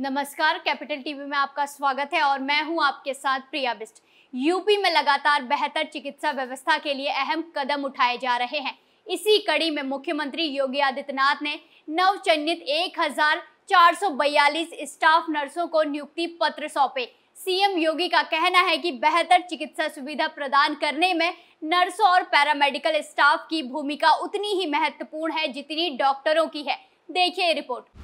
नमस्कार, capital TV में आपका स्वागत है और मैं हूँ आपके साथ प्रिया बिस्ट। यूपी में लगातार बेहतर चिकित्सा व्यवस्था के लिए अहम कदम उठाए जा रहे हैं। इसी कड़ी में मुख्यमंत्री योगी आदित्यनाथ ने नवचयनित 1442 स्टाफ नर्सों को नियुक्ति पत्र सौंपे। सीएम योगी का कहना है कि बेहतर चिकित्सा सुविधा प्रदान करने में नर्सों और पैरामेडिकल स्टाफ की भूमिका उतनी ही महत्वपूर्ण है जितनी डॉक्टरों की है। देखिए रिपोर्ट।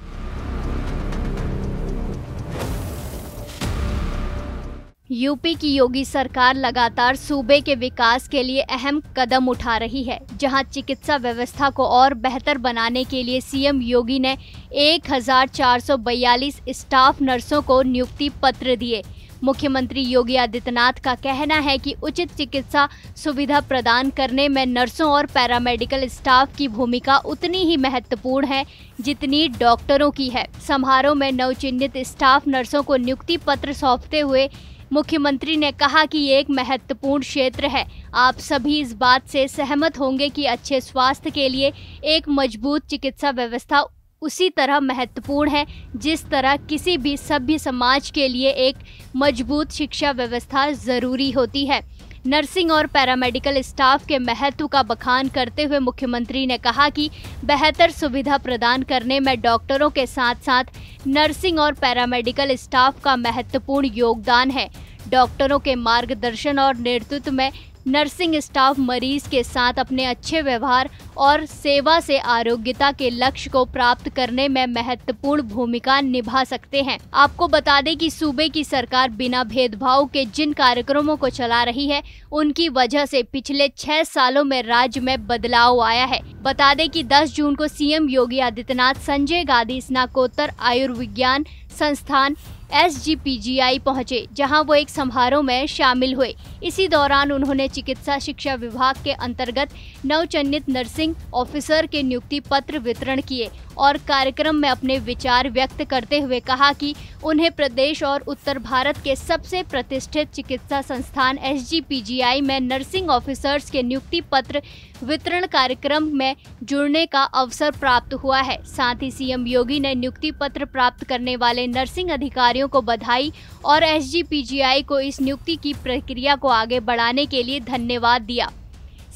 यूपी की योगी सरकार लगातार सूबे के विकास के लिए अहम कदम उठा रही है, जहाँ चिकित्सा व्यवस्था को और बेहतर बनाने के लिए सीएम योगी ने 1442 स्टाफ नर्सों को नियुक्ति पत्र दिए। मुख्यमंत्री योगी आदित्यनाथ का कहना है कि उचित चिकित्सा सुविधा प्रदान करने में नर्सों और पैरामेडिकल स्टाफ की भूमिका उतनी ही महत्वपूर्ण है, जितनी डॉक्टरों की है। समारोह में नवचिन्हित स्टाफ नर्सों को नियुक्ति पत्र सौंपते हुए मुख्यमंत्री ने कहा कि ये एक महत्वपूर्ण क्षेत्र है। आप सभी इस बात से सहमत होंगे कि अच्छे स्वास्थ्य के लिए एक मज़बूत चिकित्सा व्यवस्था उसी तरह महत्वपूर्ण है, जिस तरह किसी भी सभ्य समाज के लिए एक मज़बूत शिक्षा व्यवस्था ज़रूरी होती है। नर्सिंग और पैरामेडिकल स्टाफ के महत्व का बखान करते हुए मुख्यमंत्री ने कहा कि बेहतर सुविधा प्रदान करने में डॉक्टरों के साथ साथ नर्सिंग और पैरामेडिकल स्टाफ का महत्वपूर्ण योगदान है। डॉक्टरों के मार्गदर्शन और नेतृत्व में नर्सिंग स्टाफ मरीज़ के साथ अपने अच्छे व्यवहार और सेवा से आरोग्यता के लक्ष्य को प्राप्त करने में महत्वपूर्ण भूमिका निभा सकते हैं। आपको बता दें कि सूबे की सरकार बिना भेदभाव के जिन कार्यक्रमों को चला रही है, उनकी वजह से पिछले छह सालों में राज्य में बदलाव आया है। बता दें कि 10 जून को सीएम योगी आदित्यनाथ, संजय गांधी स्नाकोत्तर आयुर्विज्ञान संस्थान एस पहुँचे, जहाँ वो एक समारोह में शामिल हुए। इसी दौरान उन्होंने चिकित्सा शिक्षा विभाग के अंतर्गत नवचयनित नर्सिंग ऑफिसर के नियुक्ति पत्र वितरण किए। और कार्यक्रम में अपने विचार व्यक्त करते हुए कहा कि उन्हें प्रदेश और उत्तर भारत के सबसे प्रतिष्ठित चिकित्सा संस्थान एसजीपीजीआई में नर्सिंग ऑफिसर्स के नियुक्ति पत्र वितरण कार्यक्रम में जुड़ने का अवसर प्राप्त हुआ है। साथ ही सीएम योगी ने नियुक्ति पत्र प्राप्त करने वाले नर्सिंग अधिकारियों को बधाई और एसजीपीजीआई को इस नियुक्ति की प्रक्रिया को आगे बढ़ाने के लिए धन्यवाद दिया।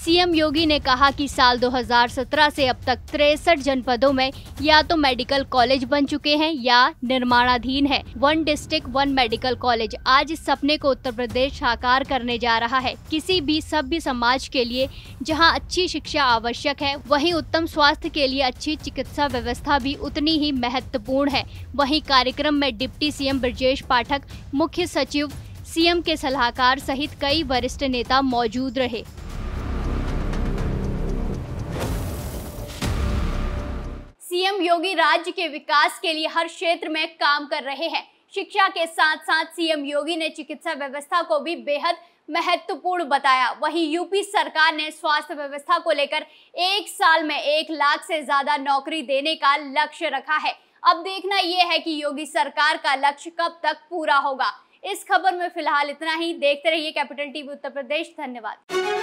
सीएम योगी ने कहा कि साल 2017 से अब तक तिरसठ जनपदों में या तो मेडिकल कॉलेज बन चुके हैं या निर्माणाधीन है। One district, one medical college आज इस सपने को उत्तर प्रदेश साकार करने जा रहा है। किसी भी सभ्य समाज के लिए जहाँ अच्छी शिक्षा आवश्यक है, वहीं उत्तम स्वास्थ्य के लिए अच्छी चिकित्सा व्यवस्था भी उतनी ही महत्वपूर्ण है। वहीं कार्यक्रम में डिप्टी सीएम ब्रजेश पाठक, मुख्य सचिव, सीएम के सलाहकार सहित कई वरिष्ठ नेता मौजूद रहे। योगी राज्य के विकास के लिए हर क्षेत्र में काम कर रहे हैं। शिक्षा के साथ साथ सीएम योगी ने चिकित्सा व्यवस्था को भी बेहद महत्वपूर्ण बताया। वहीं यूपी सरकार ने स्वास्थ्य व्यवस्था को लेकर एक साल में एक लाख से ज़्यादा नौकरी देने का लक्ष्य रखा है। अब देखना यह है कि योगी सरकार का लक्ष्य कब तक पूरा होगा। इस खबर में फ़िलहाल इतना ही। देखते रहिए कैपिटल टीवी उत्तर प्रदेश। धन्यवाद।